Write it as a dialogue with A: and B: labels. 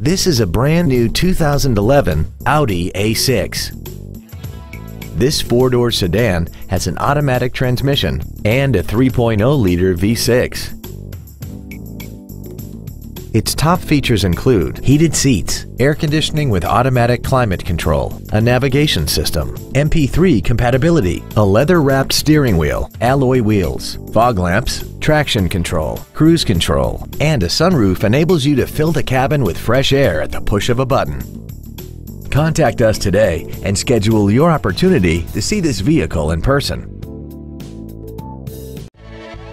A: This is a brand new 2011 Audi A6. This four-door sedan has an automatic transmission and a 3.0-liter V6. Its top features include heated seats, air conditioning with automatic climate control, a navigation system, MP3 compatibility, a leather-wrapped steering wheel, alloy wheels, fog lamps, traction control, cruise control, and a sunroof enables you to fill the cabin with fresh air at the push of a button. Contact us today and schedule your opportunity to see this vehicle in person.